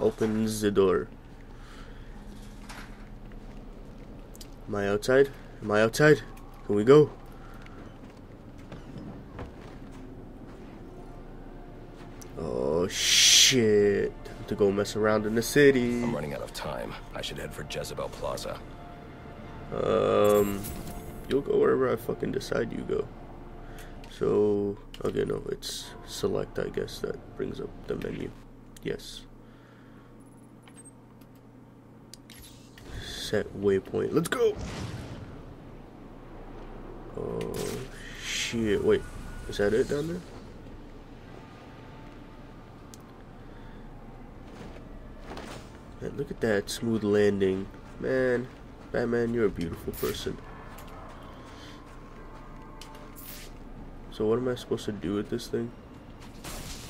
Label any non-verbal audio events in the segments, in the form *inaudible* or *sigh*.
Opens the door. Am I outside? Am I outside? Can we go? Oh shit. Time to go mess around in the city. I'm running out of time. I should head for Jezebel Plaza. Um, you'll go wherever I fucking decide you go. So, okay, no, it's select, I guess, that brings up the menu. Yes. Set waypoint. Let's go! Oh, shit. Wait, is that it down there? Man, look at that smooth landing. Man, Batman, you're a beautiful person. So what am I supposed to do with this thing?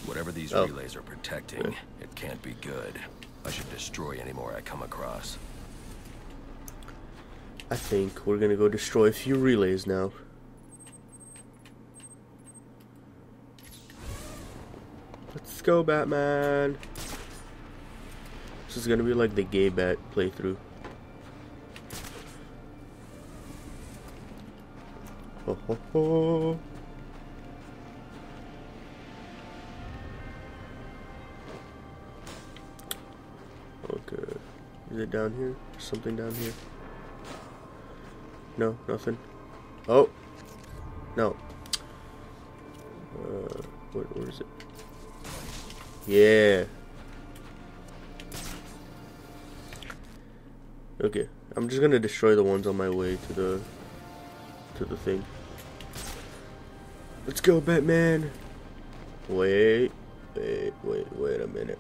Whatever these Oh. relays are protecting, it can't be good. I should destroy any more I come across. I think we're gonna go destroy a few relays now. Let's go, Batman! This is gonna be like the gay bat playthrough. Ho ho ho! Okay. Is it down here? Something down here? No, nothing. Oh, no. Uh, where is it? Yeah. Okay, I'm just gonna destroy the ones on my way to the to the thing. Let's go, Batman. Wait, wait, wait, wait a minute.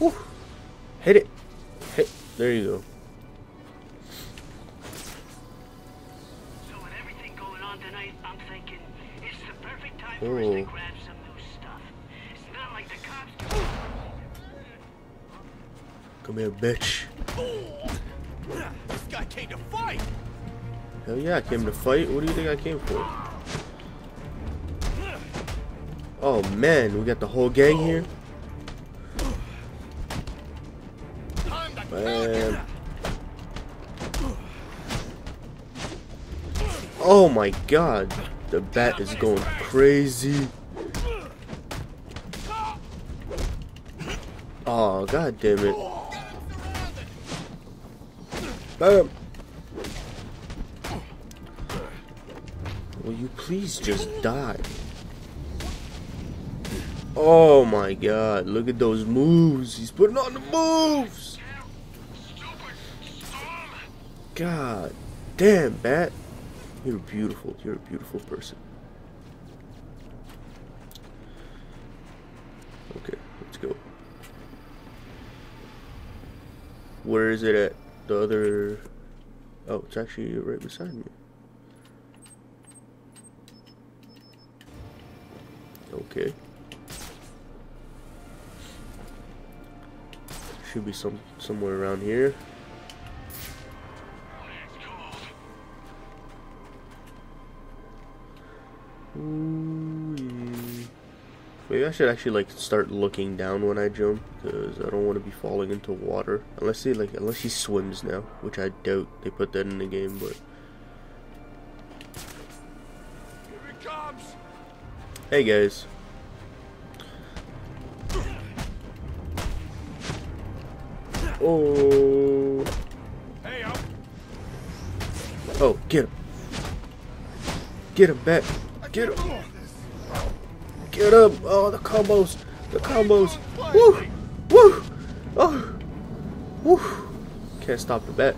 Woo! Hit it. Hit. There you go. So with everything going on tonight, I'm thinking it's the perfect time for us to Oh. grab some new stuff. It's not like the cops. Come here, bitch. This guy came to fight. Hell yeah, I came to fight. What do you think I came for? Oh man, we got the whole gang here. Man. Oh my god, the bat is going crazy. Oh god damn it. Bam. Will you please just die? Oh my god, look at those moves. He's putting on the moves. God damn, Bat. You're beautiful. You're a beautiful person. Okay, let's go. Where is it at? The other. Oh, it's actually right beside me. Okay. Should be some somewhere around here. Maybe I should actually like start looking down when I jump because I don't want to be falling into water unless he like unless he swims now, which I doubt they put that in the game. But Here it comes. hey, guys, oh, Hey, oh, get him, get him, bat, get him, get him. Oh, the combos, the combos, woo, woo, oh, woo. Can't stop the bet.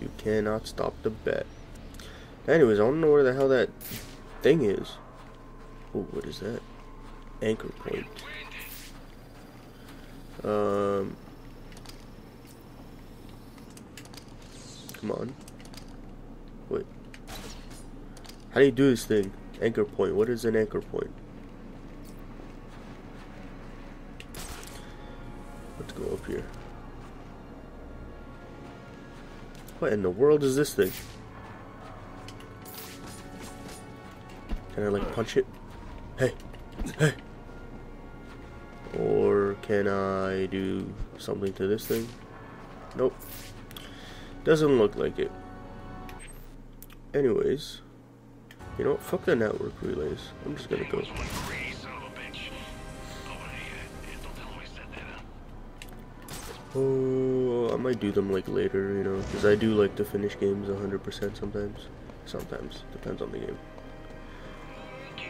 You cannot stop the bet. Anyways, I don't know where the hell that thing is. Oh, what is that? Anchor point. Um. Come on. Wait. How do you do this thing? Anchor point. What is an anchor point? Let's go up here. What in the world is this thing? Can I like punch it? Hey, Hey. Or can I do something to this thing? Nope. Doesn't look like it. Anyways, you know what? Fuck the network relays. I'm just gonna go. Oh, I might do them like later, you know, because I do like to finish games 100% sometimes. Sometimes. Depends on the game.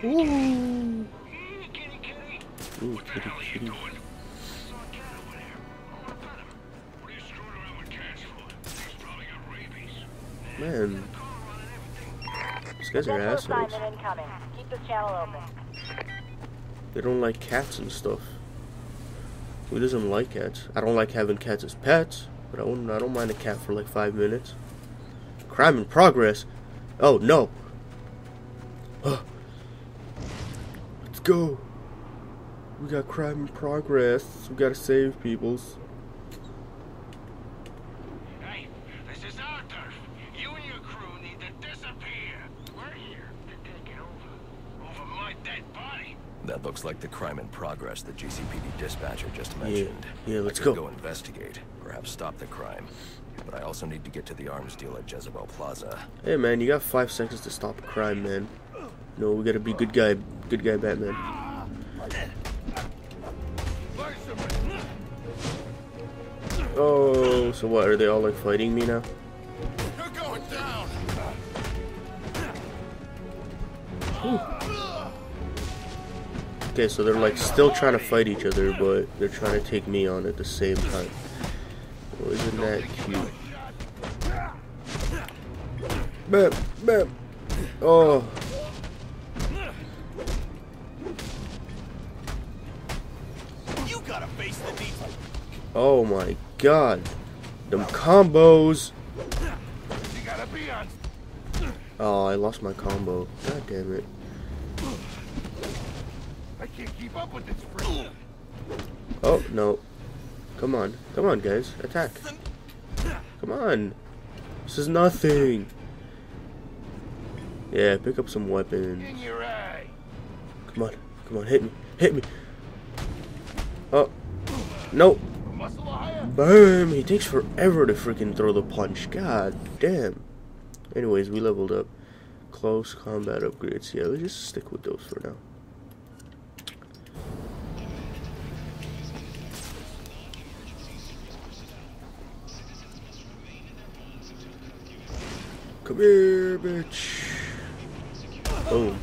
Ooh. Ooh, kitty, kitty. Man, guys are assholes. Keep this channel open. They don't like cats and stuff. Who doesn't like cats? I don't like having cats as pets, but I don't, I don't mind a cat for like five minutes. Crime in progress. Oh no. Huh. *gasps* Let's go. We got crime in progress. We gotta save peoples. Hey, this is our turf. You and your crew need to disappear. We're here to take it over. Over my dead body. That looks like the crime in progress the GCPD dispatcher just mentioned. yeah, let's I could go. go investigate, perhaps stop the crime. But I also need to get to the arms deal at Jezebel Plaza. Hey man, you got five seconds to stop a crime, man. No, we gotta be good guy, good guy Batman. Oh, so what? Are they all like fighting me now? You're going down. Okay, so they're like still trying to fight each other, but they're trying to take me on at the same time. Oh, isn't that cute? Bam, bam. Oh, You got a face needs. oh my God, them combos. You gotta be on. Oh, I lost my combo. God damn it. I can't keep up with this. Oh no. Come on, come on, guys, attack. Come on. This is nothing. Yeah, pick up some weapons. In your eye. Come on, come on, hit me, hit me. Oh, no, Boom. He takes forever to freaking throw the punch. God damn. Anyways, we leveled up. Close combat upgrades. Yeah, let's just stick with those for now. Come here, bitch. Boom.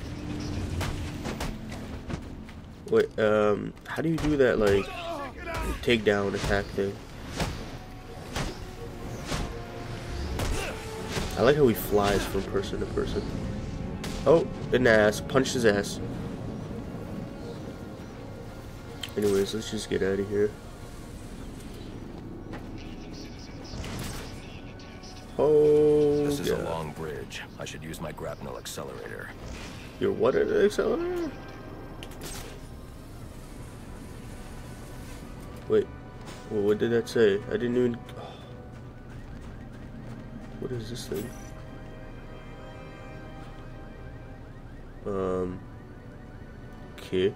Wait, um, how do you do that, like, takedown attack thing? I like how he flies from person to person. Oh, an ass. Punched his ass. Anyways, let's just get out of here. Oh, This is yeah. a long bridge. I should use my grapnel accelerator. Your what accelerator? Wait, well, what did that say? I didn't even. *sighs* What is this thing? Um. Okay.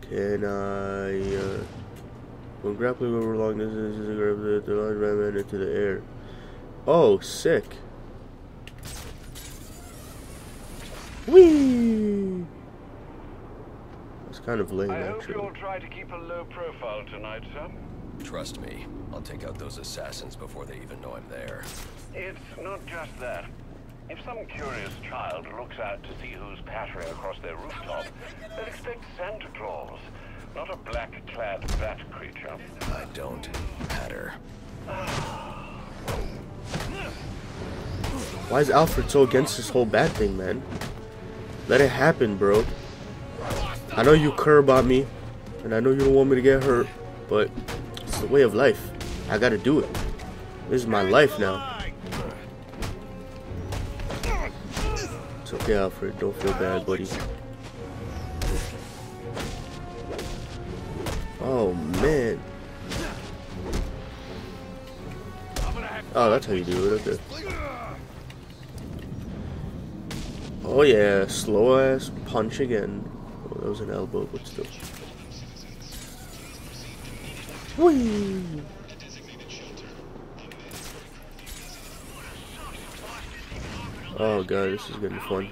Can I? Uh, when grappling over long distances, grab the, the line ram into the air. Oh, sick. Whee! That's kind of lame, I hope you'll try to keep a low profile tonight, sir. Trust me, I'll take out those assassins before they even know I'm there. It's not just that. If some curious child looks out to see who's pattering across their rooftop, they'll expect Santa Claus, not a black-clad bat creature. I don't matter. Why is Alfred so against this whole bad thing, man? Let it happen, bro. I know you care about me, and I know you don't want me to get hurt, but it's the way of life. I gotta do it. This is my life now. It's okay, Alfred. Don't feel bad, buddy. Oh, man. Oh, that's how you do it, okay. Oh yeah, slow ass punch again. Oh, that was an elbow, but still. Whee! Oh god, this is gonna be fun.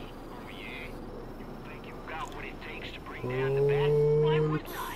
Oh,